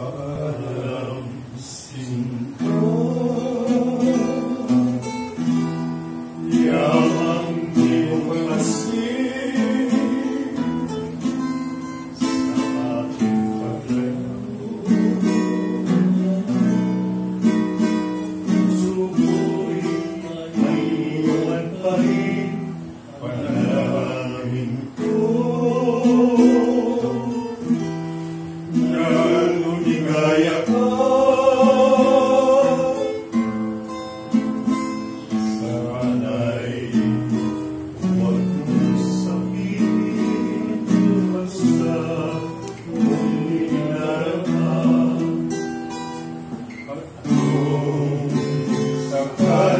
uh,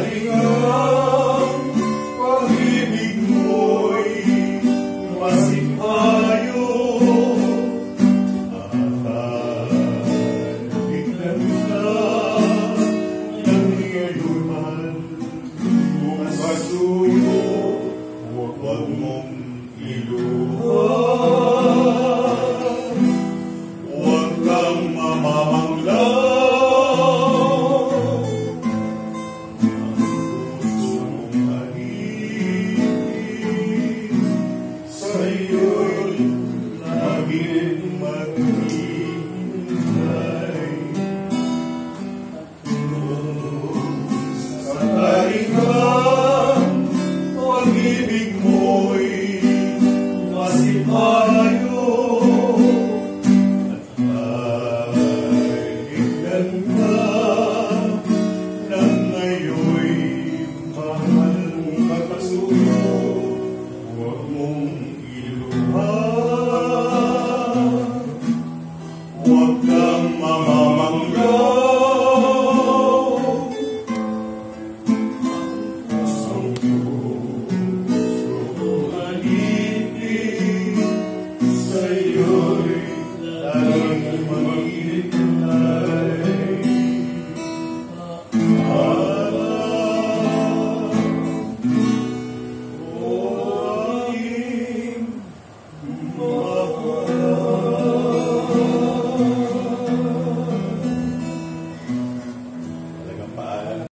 Palingan, pag-ibig you masipag. sa'yo laging mag